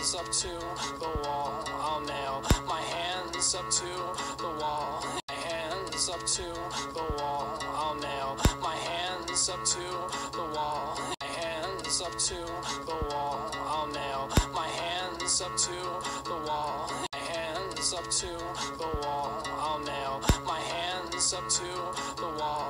hands up to the wall. I'll nail my hands up to the wall. My hands up to the wall. I'll nail my hands up to the wall. My hands up to the wall. I'll nail my hands up to the wall. My hands up to the wall. I'll nail my hands up to the wall.